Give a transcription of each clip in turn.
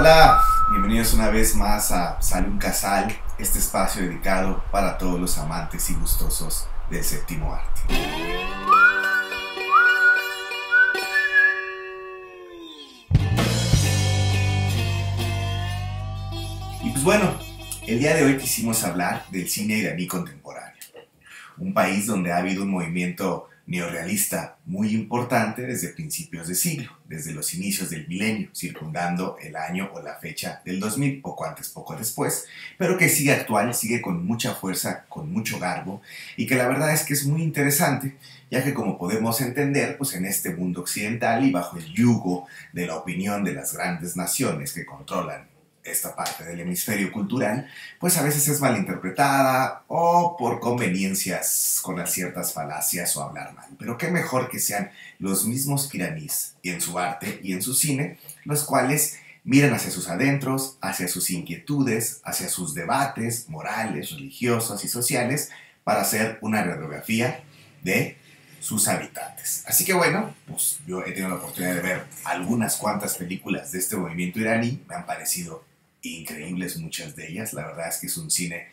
Hola, bienvenidos una vez más a Salud Casal, este espacio dedicado para todos los amantes y gustosos del séptimo arte. Y pues bueno, el día de hoy quisimos hablar del cine iraní contemporáneo, un país donde ha habido un movimiento neorrealista muy importante desde principios de siglo, desde los inicios del milenio, circundando el año o la fecha del 2000, poco antes, poco después, pero que sigue actual, sigue con mucha fuerza, con mucho garbo, y que la verdad es que es muy interesante, ya que como podemos entender, pues en este mundo occidental y bajo el yugo de la opinión de las grandes naciones que controlan esta parte del hemisferio cultural, pues a veces es malinterpretada o por conveniencias con ciertas falacias o hablar mal. Pero qué mejor que sean los mismos iraníes en su arte y en su cine, los cuales miran hacia sus adentros, hacia sus inquietudes, hacia sus debates morales, religiosos y sociales para hacer una radiografía de sus habitantes. Así que bueno, pues yo he tenido la oportunidad de ver algunas cuantas películas de este movimiento iraní, me han parecido increíbles muchas de ellas. La verdad es que es un cine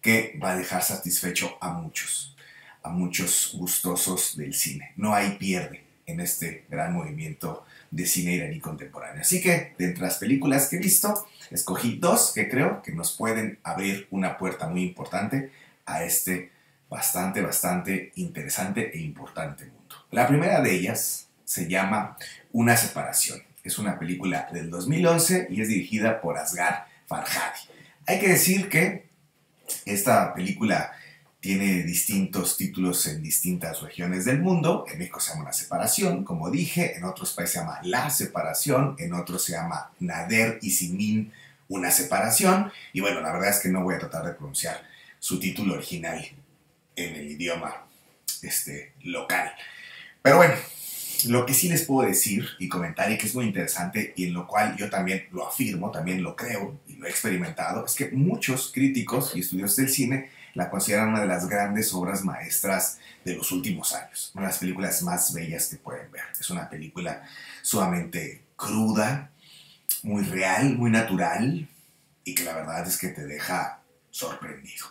que va a dejar satisfecho a muchos, a muchos gustosos del cine. No hay pierde en este gran movimiento de cine iraní contemporáneo. Así que, de entre las películas que he visto, escogí dos que creo que nos pueden abrir una puerta muy importante a este bastante, bastante interesante e importante mundo. La primera de ellas se llama Una separación. Es una película del 2011 y es dirigida por Asghar Farhadi. Hay que decir que esta película tiene distintos títulos en distintas regiones del mundo. En México se llama La Separación, como dije. En otros países se llama La Separación. En otros se llama Nader y Simin, Una Separación. Y bueno, la verdad es que no voy a tratar de pronunciar su título original en el idioma este, local. Pero bueno, lo que sí les puedo decir y comentar y que es muy interesante y en lo cual yo también lo afirmo, también lo creo y lo he experimentado, es que muchos críticos y estudiosos del cine la consideran una de las grandes obras maestras de los últimos años, una de las películas más bellas que pueden ver. Es una película sumamente cruda, muy real, muy natural y que la verdad es que te deja sorprendido.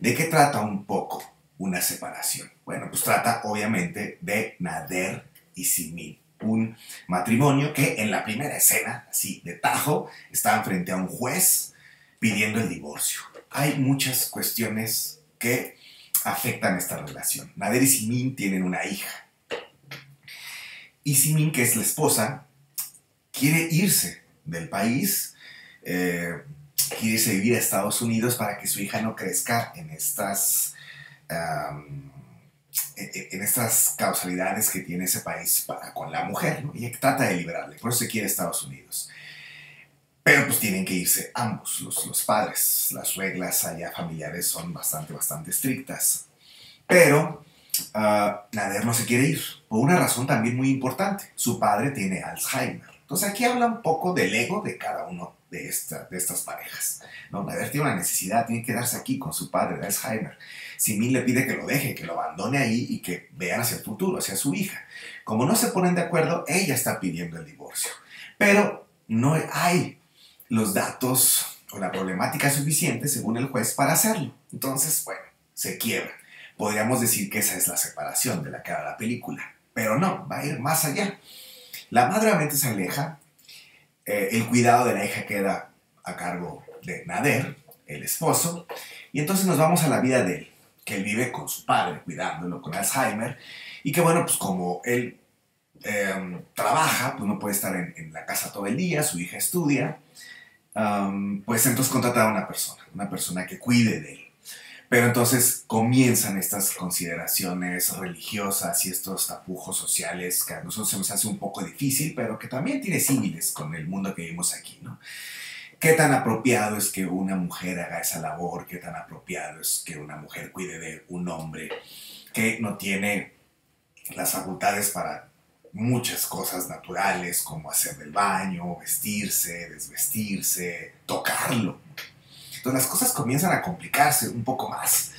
¿De qué trata un poco una separación? Bueno, pues trata obviamente de Nader y Simin, un matrimonio que en la primera escena, así de tajo, estaban frente a un juez pidiendo el divorcio. Hay muchas cuestiones que afectan esta relación. Nader y Simin tienen una hija. Y Simin, que es la esposa, quiere irse del país, eh, quiere irse a vivir a Estados Unidos para que su hija no crezca en estas en estas causalidades que tiene ese país para con la mujer, ¿no? y trata de liberarle, por eso se quiere Estados Unidos. Pero pues tienen que irse ambos, los, los padres. Las reglas allá familiares son bastante, bastante estrictas. Pero uh, Nader no se quiere ir, por una razón también muy importante. Su padre tiene Alzheimer. Entonces aquí habla un poco del ego de cada uno de, esta, de estas parejas. ¿no? Nader tiene una necesidad, tiene que quedarse aquí con su padre de Alzheimer. Simil le pide que lo deje, que lo abandone ahí y que vean hacia el futuro, hacia su hija. Como no se ponen de acuerdo, ella está pidiendo el divorcio. Pero no hay los datos o la problemática suficiente, según el juez, para hacerlo. Entonces, bueno, se quiebra. Podríamos decir que esa es la separación de la que habla la película. Pero no, va a ir más allá. La madre obviamente se aleja, eh, el cuidado de la hija queda a cargo de Nader, el esposo, y entonces nos vamos a la vida de él que él vive con su padre, cuidándolo con Alzheimer, y que bueno, pues como él em, trabaja, pues no puede estar en, la casa todo el día, su hija estudia, pues entonces contrata a una persona, una persona que cuide de él. Pero entonces comienzan estas consideraciones religiosas y estos tapujos sociales que a nosotros se nos hace un poco difícil, pero que también tiene símiles con el mundo que vivimos aquí, ¿no? ¿Qué tan apropiado es que una mujer haga esa labor? ¿Qué tan apropiado es que una mujer cuide de un hombre que no tiene las facultades para muchas cosas naturales como hacer del baño, vestirse, desvestirse, tocarlo? Entonces las cosas comienzan a complicarse un poco más.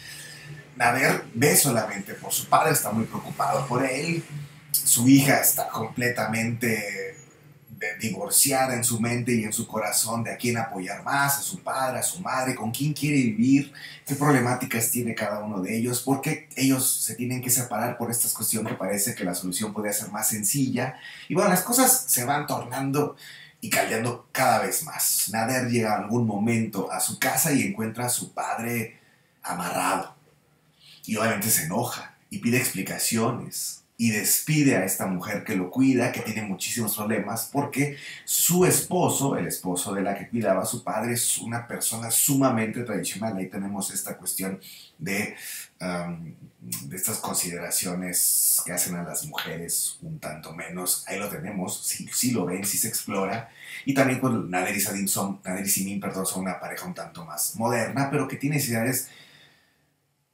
Nader ve solamente por su padre, está muy preocupado por él. Su hija está completamente divorciada en su mente y en su corazón de a quién apoyar más, a su padre, a su madre, con quién quiere vivir, qué problemáticas tiene cada uno de ellos, por qué ellos se tienen que separar por estas cuestiones que parece que la solución podría ser más sencilla. Y bueno, las cosas se van tornando y caldeando cada vez más. Nader llega a algún momento a su casa y encuentra a su padre amarrado. Y obviamente se enoja y pide explicaciones y despide a esta mujer que lo cuida, que tiene muchísimos problemas, porque su esposo, el esposo de la que cuidaba a su padre, es una persona sumamente tradicional. Ahí tenemos esta cuestión de, de estas consideraciones que hacen a las mujeres un tanto menos. Ahí lo tenemos, sí, sí lo ven, sí se explora. Y también con Nader y Simin, perdón, son una pareja un tanto más moderna, pero que tiene necesidades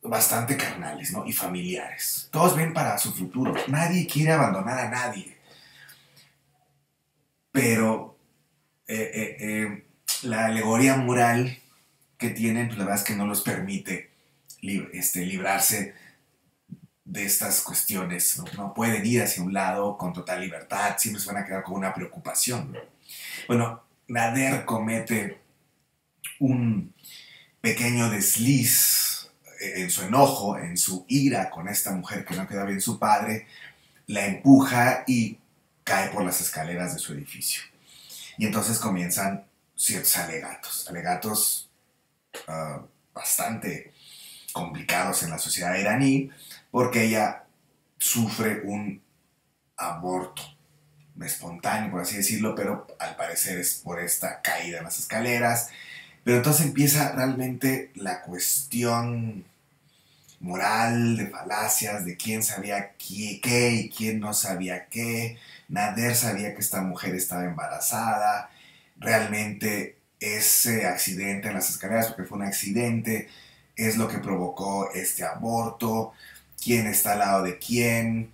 bastante carnales ¿no? y familiares. Todos ven para su futuro. Nadie quiere abandonar a nadie. Pero eh, eh, eh, la alegoría moral que tienen, pues la verdad es que no los permite este, librarse de estas cuestiones. ¿no? ¿no? pueden ir hacia un lado con total libertad, siempre se van a quedar con una preocupación. Bueno, Nader comete un pequeño desliz en su enojo, en su ira con esta mujer que no queda bien su padre, la empuja y cae por las escaleras de su edificio. Y entonces comienzan ciertos alegatos, alegatos ah, bastante complicados en la sociedad iraní, porque ella sufre un aborto espontáneo, por así decirlo, pero al parecer es por esta caída en las escaleras. Pero entonces empieza realmente la cuestión moral, de falacias, de quién sabía qué, y quién no sabía qué. Nader sabía que esta mujer estaba embarazada. Realmente ese accidente en las escaleras, porque fue un accidente, es lo que provocó este aborto. ¿Quién está al lado de quién?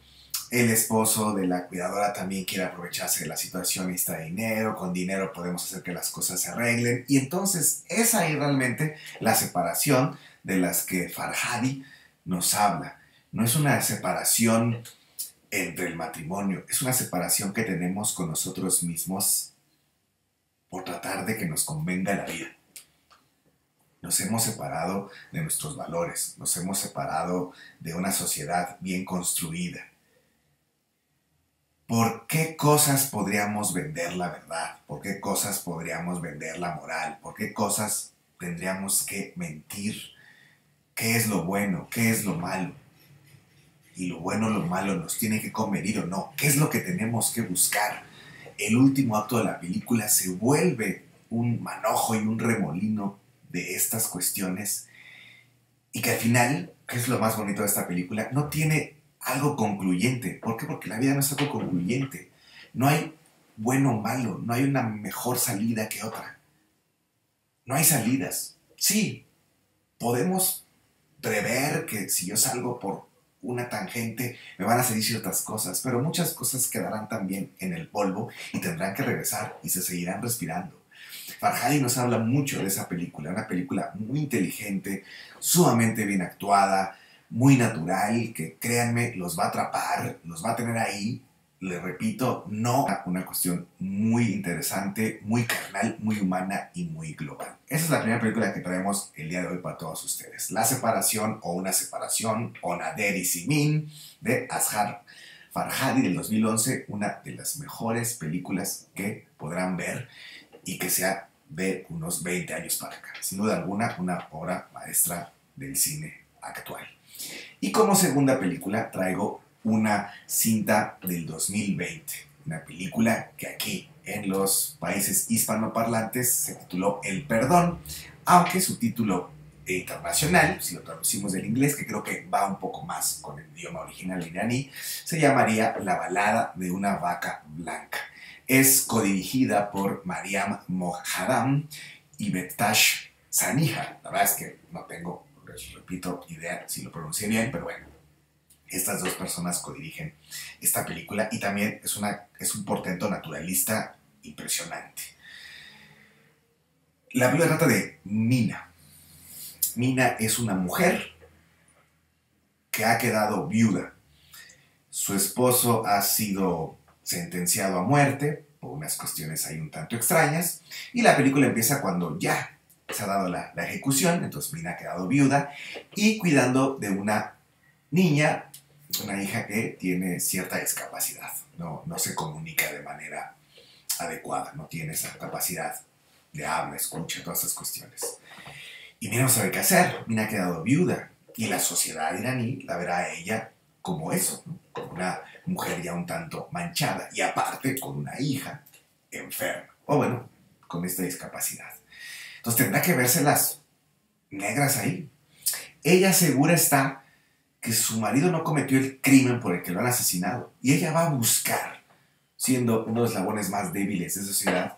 El esposo de la cuidadora también quiere aprovecharse de la situación y está dinero. Con dinero podemos hacer que las cosas se arreglen. Y entonces es ahí realmente la separación de las que Farhadi nos habla. No es una separación entre el matrimonio, es una separación que tenemos con nosotros mismos por tratar de que nos convenga la vida. Nos hemos separado de nuestros valores, nos hemos separado de una sociedad bien construida. ¿Por qué cosas podríamos vender la verdad? ¿Por qué cosas podríamos vender la moral? ¿Por qué cosas tendríamos que mentir? Qué es lo bueno, qué es lo malo. Y lo bueno, lo malo nos tiene que convenir o no. ¿Qué es lo que tenemos que buscar? El último acto de la película se vuelve un manojo y un remolino de estas cuestiones y que al final, que es lo más bonito de esta película, no tiene algo concluyente. ¿Por qué? Porque la vida no es algo concluyente. No hay bueno o malo, no hay una mejor salida que otra. No hay salidas. Sí, podemos prever que si yo salgo por una tangente me van a salir ciertas cosas, pero muchas cosas quedarán también en el polvo y tendrán que regresar y se seguirán respirando. Farhadi nos habla mucho de esa película, una película muy inteligente, sumamente bien actuada, muy natural, que créanme, los va a atrapar, los va a tener ahí le repito, no una cuestión muy interesante, muy carnal, muy humana y muy global. Esa es la primera película que traemos el día de hoy para todos ustedes. La separación o una separación o Nader y Simin de Ashar Farhadi del 2011, una de las mejores películas que podrán ver y que sea de unos 20 años para acá. Sin duda alguna, una obra maestra del cine actual. Y como segunda película traigo una cinta del 2020, una película que aquí en los países hispanoparlantes se tituló El Perdón, aunque su título internacional, si lo traducimos del inglés, que creo que va un poco más con el idioma original iraní, se llamaría La balada de una vaca blanca. Es codirigida por Mariam Mohadam y Betash Saniha. La verdad es que no tengo, repito, idea si lo pronuncié bien, pero bueno, estas dos personas codirigen esta película y también es, una, es un portento naturalista impresionante. La película trata de Mina. Mina es una mujer que ha quedado viuda. Su esposo ha sido sentenciado a muerte por unas cuestiones ahí un tanto extrañas. Y la película empieza cuando ya se ha dado la, ejecución, entonces Mina ha quedado viuda y cuidando de una niña, una hija que tiene cierta discapacidad, no, no se comunica de manera adecuada, no tiene esa capacidad de habla, escucha, todas esas cuestiones. Y Mina no sabe qué hacer, Mina ha quedado viuda y la sociedad iraní la verá a ella como eso, como una mujer ya un tanto manchada y aparte con una hija enferma, o bueno, con esta discapacidad. Entonces tendrá que vérselas negras ahí. Ella segura está que su marido no cometió el crimen por el que lo han asesinado y ella va a buscar, siendo uno de los eslabones más débiles de sociedad,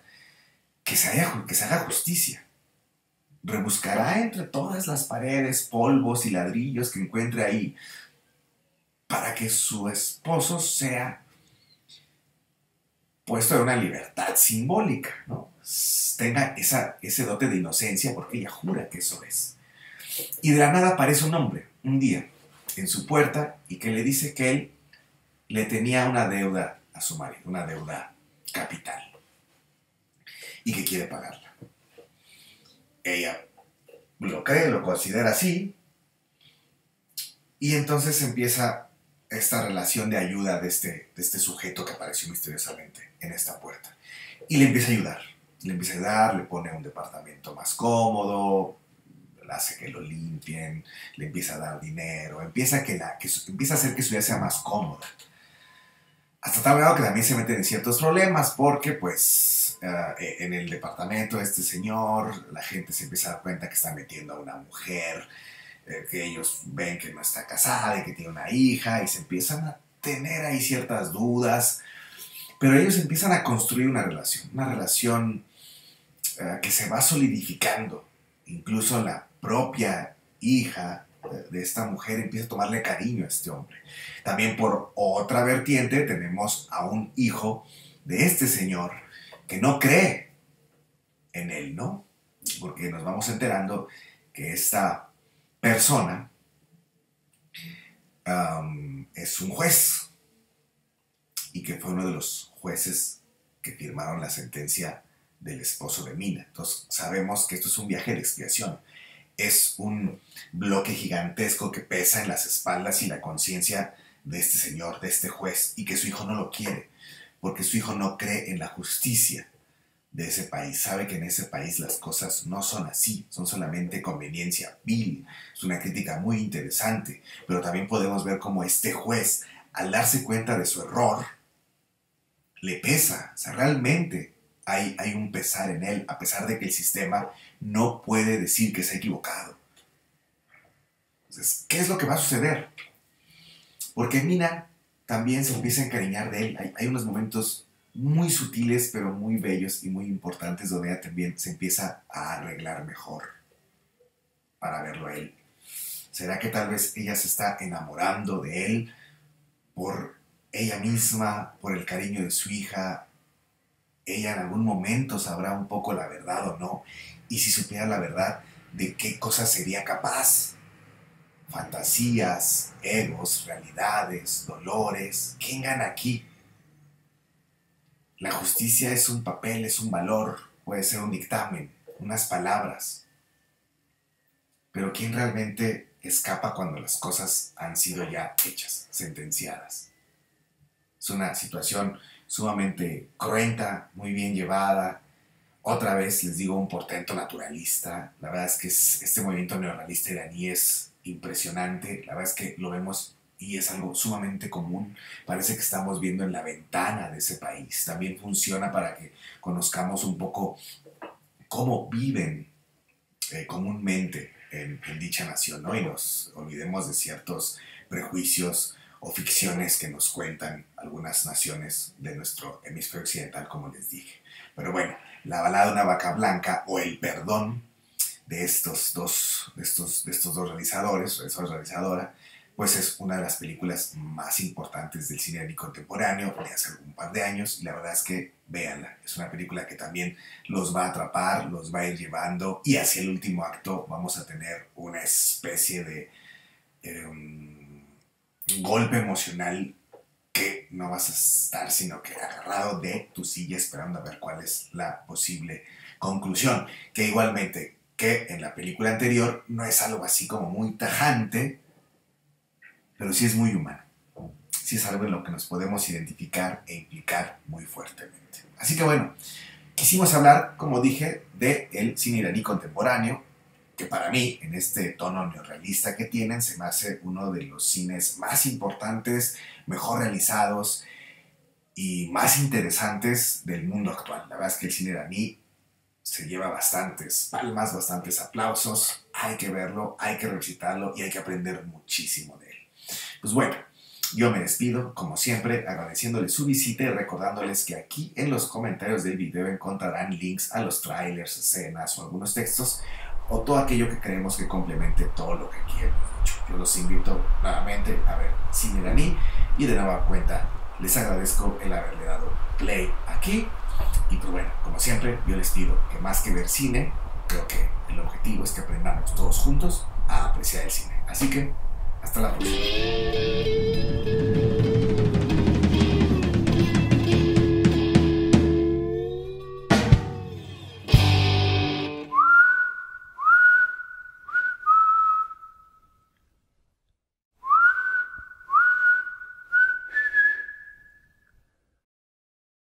que se, que se haga justicia. Rebuscará entre todas las paredes, polvos y ladrillos que encuentre ahí para que su esposo sea puesto en una libertad simbólica, ¿no? Tenga esa, ese dote de inocencia porque ella jura que eso es. Y de la nada aparece un hombre, un día, en su puerta y que le dice que él le tenía una deuda a su marido, una deuda capital, y que quiere pagarla. Ella lo cree, lo considera así, y entonces empieza esta relación de ayuda de este, de este sujeto que apareció misteriosamente en esta puerta. Y le empieza a ayudar. Le empieza a ayudar, le pone un departamento más cómodo, hace que lo limpien, le empieza a dar dinero, empieza, que la, que, empieza a hacer que su vida sea más cómoda. Hasta tal grado que también se meten en ciertos problemas porque pues eh, en el departamento de este señor la gente se empieza a dar cuenta que está metiendo a una mujer eh, que ellos ven que no está casada y que tiene una hija y se empiezan a tener ahí ciertas dudas, pero ellos empiezan a construir una relación, una relación eh, que se va solidificando. Incluso la propia hija eh, de esta mujer empieza a tomarle cariño a este hombre. También por otra vertiente tenemos a un hijo de este señor que no cree en él, ¿no? Porque nos vamos enterando que esta persona es un juez y que fue uno de los jueces que firmaron la sentencia del esposo de Mina. Entonces sabemos que esto es un viaje de expiación. Es un bloque gigantesco que pesa en las espaldas y la conciencia de este señor, de este juez, y que su hijo no lo quiere, porque su hijo no cree en la justicia de ese país, sabe que en ese país las cosas no son así, son solamente conveniencia vil. Es una crítica muy interesante, pero también podemos ver cómo este juez, al darse cuenta de su error, le pesa, o sea, realmente hay, un pesar en él, a pesar de que el sistema no puede decir que se ha equivocado. Entonces, ¿qué es lo que va a suceder? Porque Mina también se empieza a encariñar de él. Hay, hay unos momentos muy sutiles, pero muy bellos y muy importantes, donde ella también se empieza a arreglar mejor para verlo a él. ¿Será que tal vez ella se está enamorando de él por ella misma, por el cariño de su hija? Ella en algún momento sabrá un poco la verdad o no. Y si supiera la verdad, ¿de qué cosas sería capaz? Fantasías, egos, realidades, dolores. ¿Quién gana aquí? La justicia es un papel, es un valor, puede ser un dictamen, unas palabras. Pero ¿quién realmente escapa cuando las cosas han sido ya hechas, sentenciadas? Es una situación sumamente cruenta, muy bien llevada. Otra vez les digo un portento naturalista. La verdad es que este movimiento neorrealista iraní es impresionante. La verdad es que lo vemos y es algo sumamente común. Parece que estamos viendo en la ventana de ese país. También funciona para que conozcamos un poco cómo viven eh, comúnmente en, dicha nación, ¿no? Y nos olvidemos de ciertos prejuicios o ficciones que nos cuentan algunas naciones de nuestro hemisferio occidental, como les dije. Pero bueno, la balada de una vaca blanca o el perdón de estos dos, de estos, de estos dos realizadores, esa realizadora, pues es una de las películas más importantes del cine contemporáneo de hace un par de años y la verdad es que véanla, es una película que también los va a atrapar, los va a ir llevando y hacia el último acto vamos a tener una especie de em, golpe emocional que no vas a estar sino que agarrado de tu silla esperando a ver cuál es la posible conclusión. Que igualmente que en la película anterior no es algo así como muy tajante, pero sí es muy humano. Sí es algo en lo que nos podemos identificar e implicar muy fuertemente. Así que bueno, quisimos hablar, como dije, de el cine iraní contemporáneo, que para mí, en este tono neorrealista que tienen, se me hace uno de los cines más importantes, mejor realizados y más interesantes del mundo actual. La verdad es que el cine iraní se lleva bastantes palmas, bastantes aplausos. Hay que verlo, hay que recitarlo y hay que aprender muchísimo de él. Pues bueno, yo me despido, como siempre, agradeciéndoles su visita y recordándoles que aquí en los comentarios del video encontrarán links a los trailers, escenas o algunos textos o todo aquello que creemos que complemente todo lo que quieren. Yo los invito nuevamente a ver Cine Iraní y de nueva cuenta les agradezco el haberle dado play aquí. Y pues bueno, como siempre, yo les pido que más que ver cine, creo que el objetivo es que aprendamos todos juntos a apreciar el cine. Así que, hasta la próxima.